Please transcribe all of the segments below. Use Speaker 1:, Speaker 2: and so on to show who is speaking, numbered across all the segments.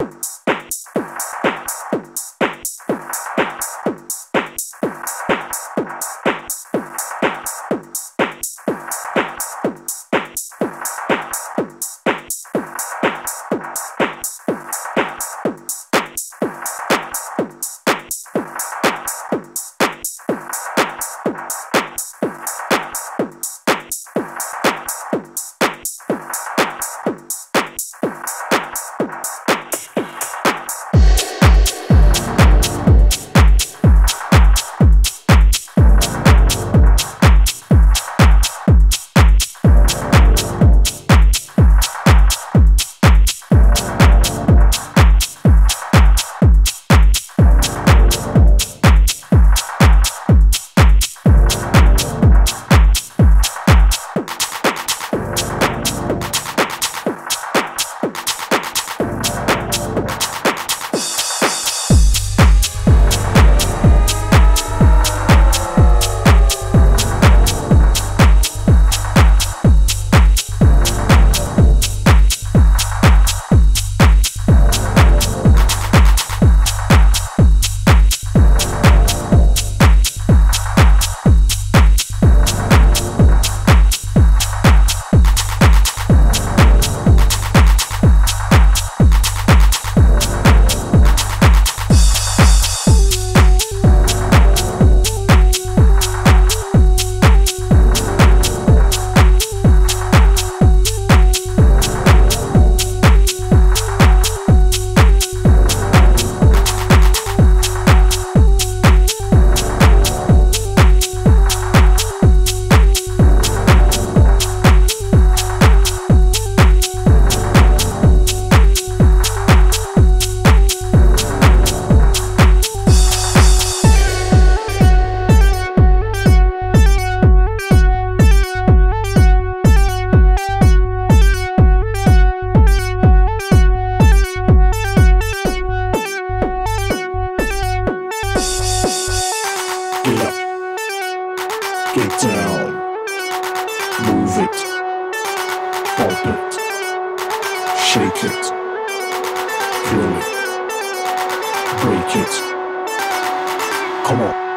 Speaker 1: you. it, bump it, shake it, feel it, break it. Come on.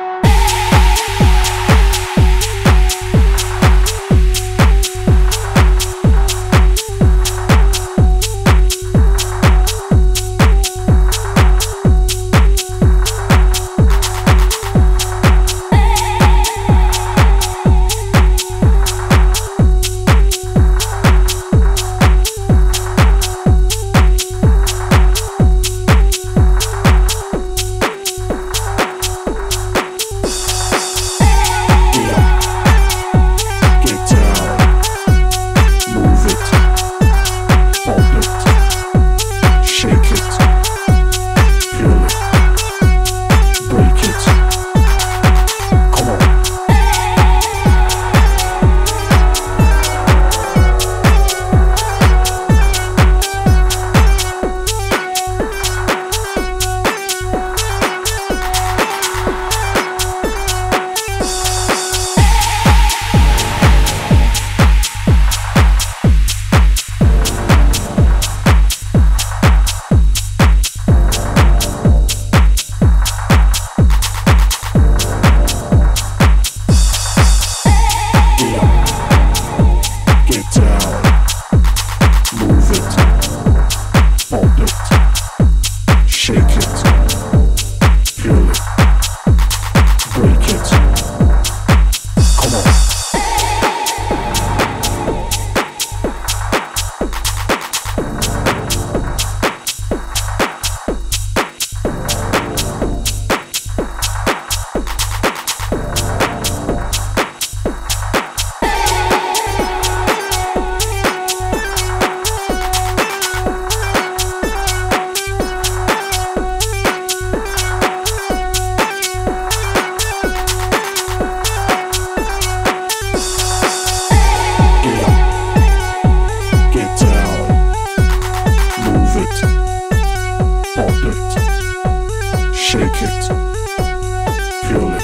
Speaker 1: feel it,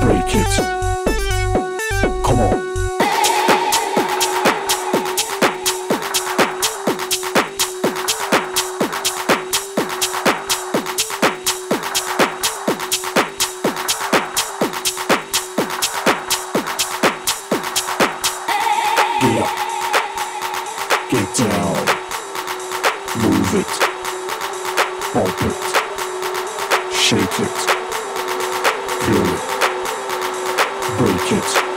Speaker 1: break it. Come on. Get get down, move it, bump it. Shake it. Feel it. Break it.